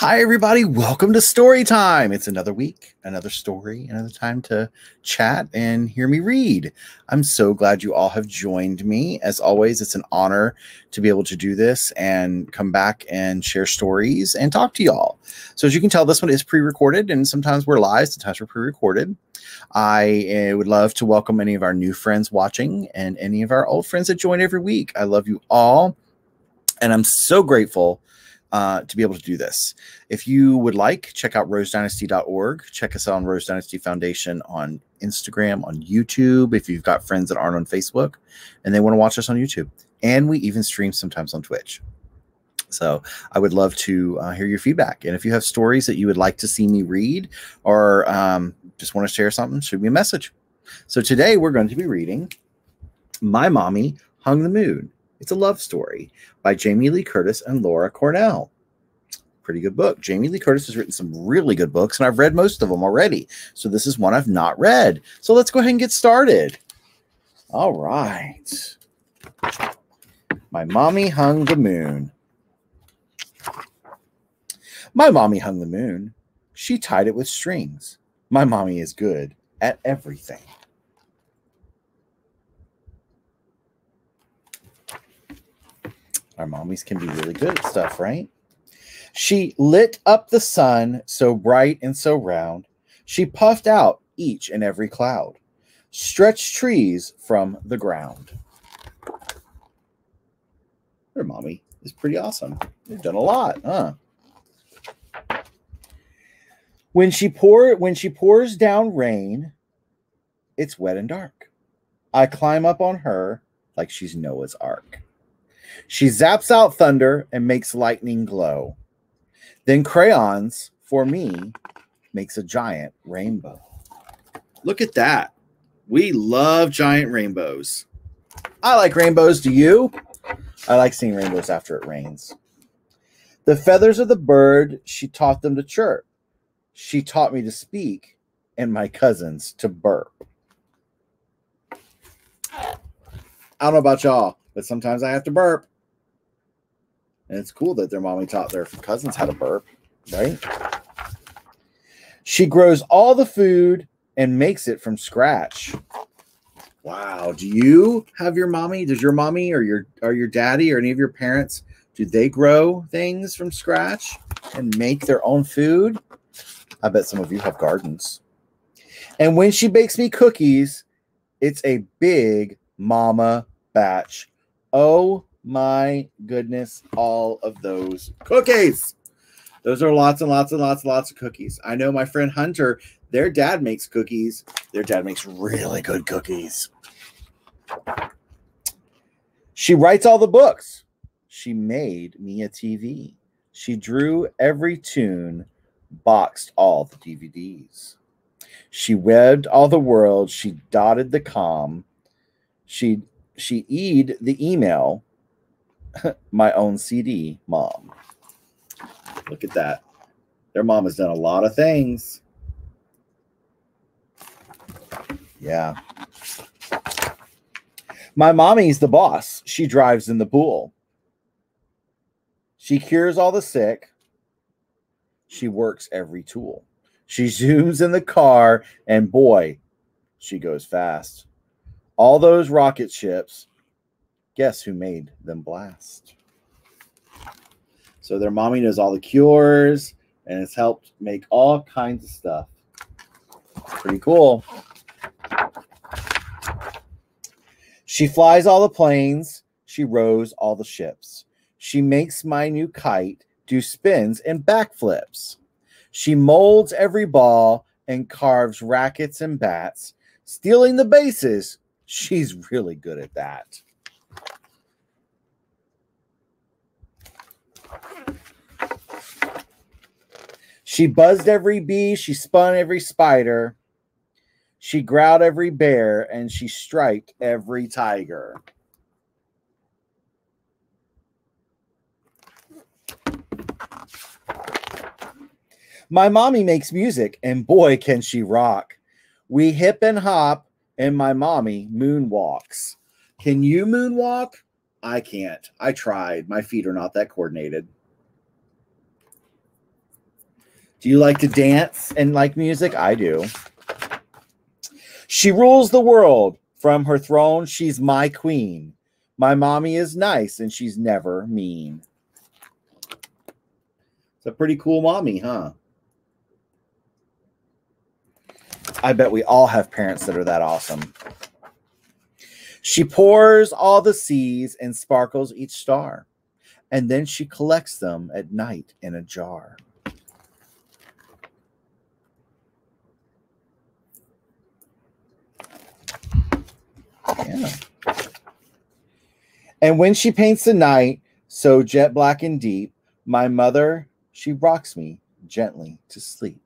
Hi, everybody. Welcome to Story Time. It's another week, another story, another time to chat and hear me read. I'm so glad you all have joined me. As always, it's an honor to be able to do this and come back and share stories and talk to y'all. So, as you can tell, this one is pre recorded, and sometimes we're live, sometimes we're pre recorded. I uh, would love to welcome any of our new friends watching and any of our old friends that join every week. I love you all, and I'm so grateful uh, to be able to do this. If you would like, check out rosedynasty.org. Check us out on Rose Dynasty Foundation on Instagram, on YouTube, if you've got friends that aren't on Facebook and they want to watch us on YouTube. And we even stream sometimes on Twitch. So I would love to uh, hear your feedback. And if you have stories that you would like to see me read or um, just want to share something, shoot me a message. So today we're going to be reading My Mommy Hung the Moon it's a love story by Jamie Lee Curtis and Laura Cornell. Pretty good book. Jamie Lee Curtis has written some really good books, and I've read most of them already. So this is one I've not read. So let's go ahead and get started. All right. My mommy hung the moon. My mommy hung the moon. She tied it with strings. My mommy is good at everything. Our mommies can be really good at stuff, right? She lit up the sun so bright and so round. She puffed out each and every cloud, stretched trees from the ground. Her mommy is pretty awesome. They've done a lot, huh? When she pour when she pours down rain, it's wet and dark. I climb up on her like she's Noah's Ark. She zaps out thunder and makes lightning glow. Then crayons, for me, makes a giant rainbow. Look at that. We love giant rainbows. I like rainbows. Do you? I like seeing rainbows after it rains. The feathers of the bird, she taught them to chirp. She taught me to speak and my cousins to burp. I don't know about y'all, but sometimes I have to burp. And it's cool that their mommy taught their cousins how to burp, right? She grows all the food and makes it from scratch. Wow. Do you have your mommy? Does your mommy or your or your daddy or any of your parents do they grow things from scratch and make their own food? I bet some of you have gardens. And when she bakes me cookies, it's a big mama batch. Oh my goodness, all of those cookies. Those are lots and lots and lots and lots of cookies. I know my friend Hunter, their dad makes cookies. Their dad makes really good cookies. She writes all the books. She made me a TV. She drew every tune, boxed all the DVDs. She webbed all the world. She dotted the com. She she eed the email my own CD mom. Look at that. Their mom has done a lot of things. Yeah. My mommy's the boss. She drives in the pool. She cures all the sick. She works every tool. She zooms in the car, and boy, she goes fast. All those rocket ships guess who made them blast? So their mommy knows all the cures and has helped make all kinds of stuff. Pretty cool. She flies all the planes. She rows all the ships. She makes my new kite do spins and backflips. She molds every ball and carves rackets and bats, stealing the bases. She's really good at that. She buzzed every bee, she spun every spider, she growled every bear, and she striked every tiger. My mommy makes music, and boy, can she rock. We hip and hop, and my mommy moonwalks. Can you moonwalk? I can't. I tried. My feet are not that coordinated. Do you like to dance and like music? I do. She rules the world from her throne. She's my queen. My mommy is nice and she's never mean. It's a pretty cool mommy, huh? I bet we all have parents that are that awesome. She pours all the seas and sparkles each star, and then she collects them at night in a jar. Yeah. And when she paints the night so jet black and deep, my mother, she rocks me gently to sleep.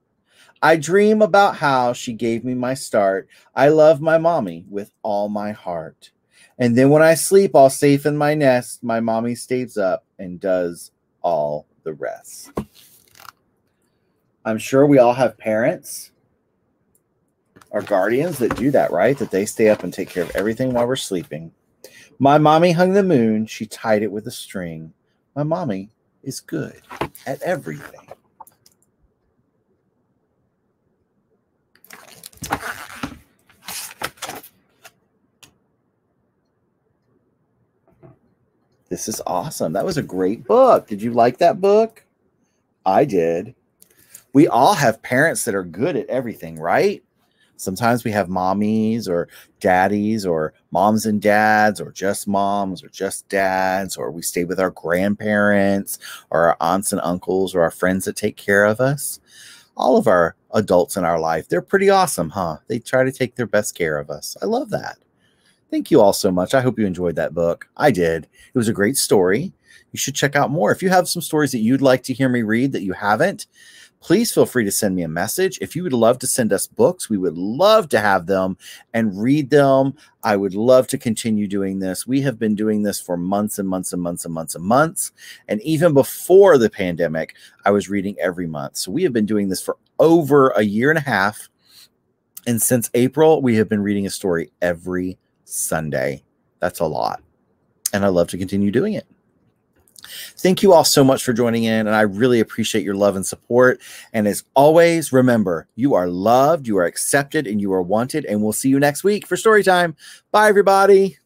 I dream about how she gave me my start. I love my mommy with all my heart. And then when I sleep all safe in my nest, my mommy stays up and does all the rest. I'm sure we all have parents or guardians that do that, right? That they stay up and take care of everything while we're sleeping. My mommy hung the moon, she tied it with a string. My mommy is good at everything. This is awesome. That was a great book. Did you like that book? I did. We all have parents that are good at everything, right? Sometimes we have mommies or daddies or moms and dads or just moms or just dads or we stay with our grandparents or our aunts and uncles or our friends that take care of us. All of our adults in our life, they're pretty awesome, huh? They try to take their best care of us. I love that. Thank you all so much. I hope you enjoyed that book. I did. It was a great story. You should check out more. If you have some stories that you'd like to hear me read that you haven't, please feel free to send me a message. If you would love to send us books, we would love to have them and read them. I would love to continue doing this. We have been doing this for months and months and months and months and months. And even before the pandemic, I was reading every month. So we have been doing this for over a year and a half. And since April, we have been reading a story every Sunday. That's a lot. And I love to continue doing it. Thank you all so much for joining in, and I really appreciate your love and support. And as always, remember you are loved, you are accepted, and you are wanted. And we'll see you next week for story time. Bye, everybody.